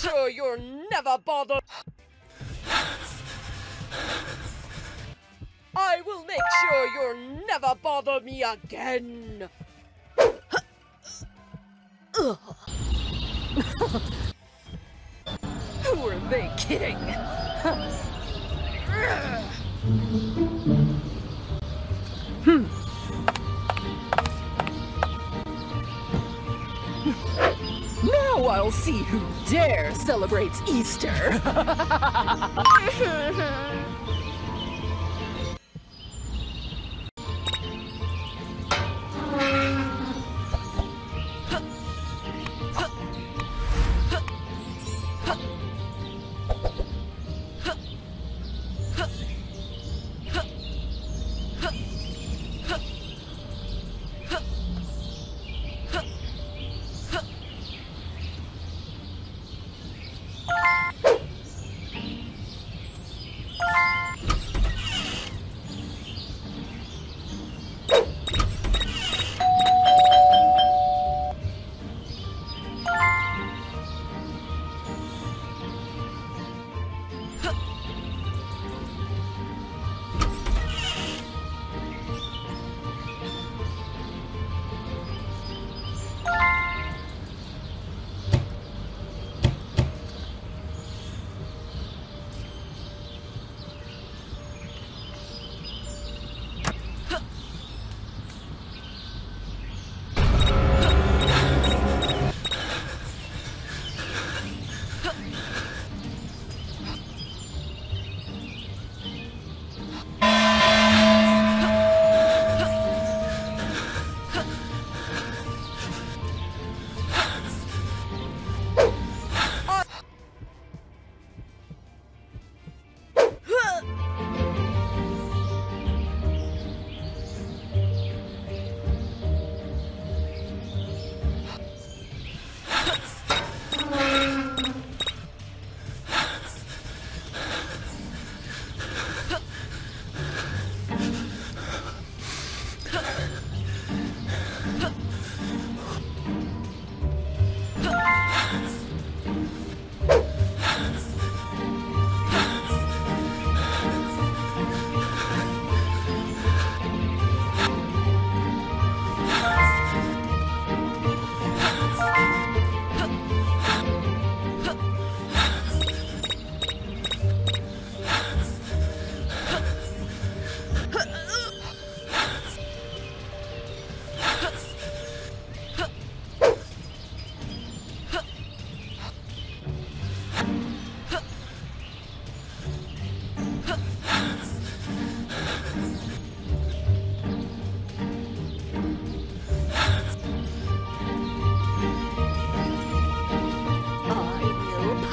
sure you're never bothered. I will make sure you'll never bother me again. Who are they kidding? hmm. I'll see who dare celebrates Easter. I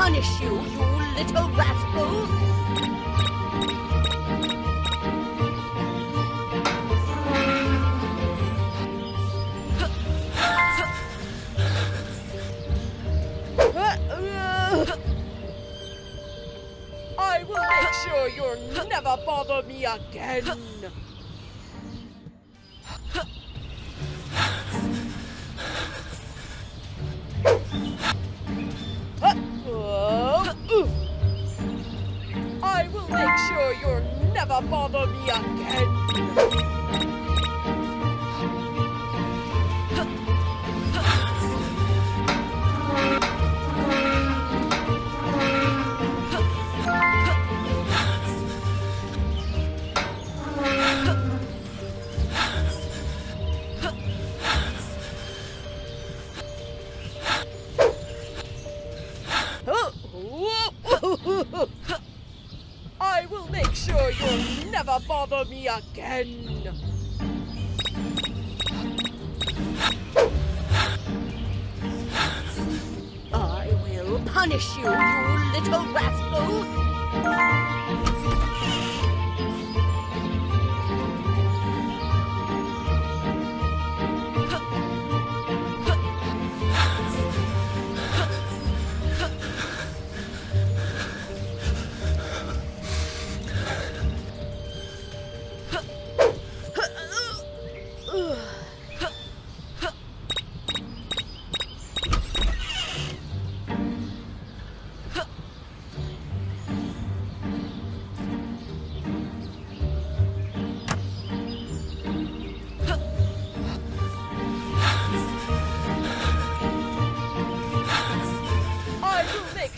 punish you, you little rascals! I will make sure you'll never bother me again! Again. I will punish you, you little rascals!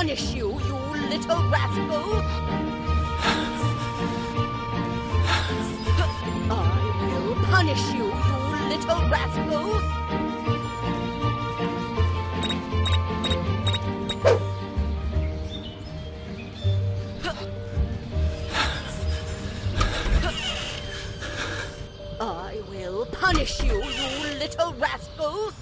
Punish you, you little rascal! I will punish you, you little rascals! I will punish you, you little rascals!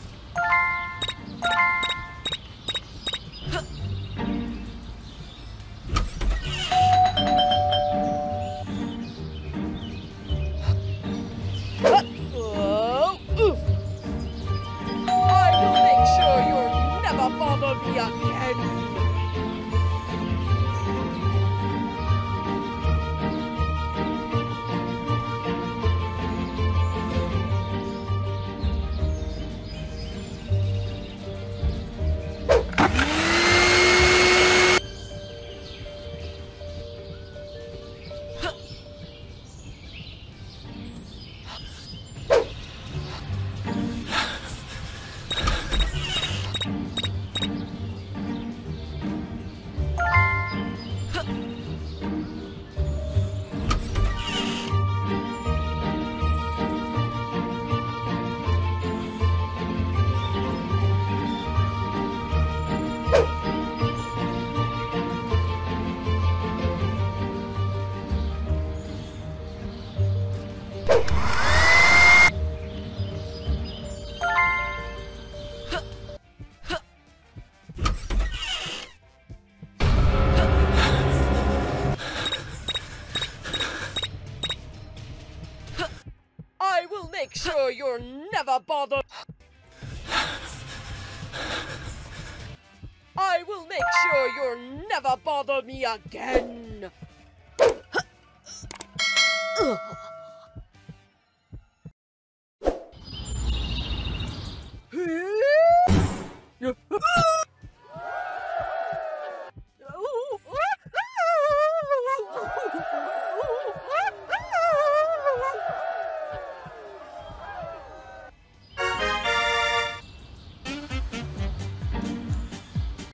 Never bother me never bothered. I will make sure you'll never bother me again.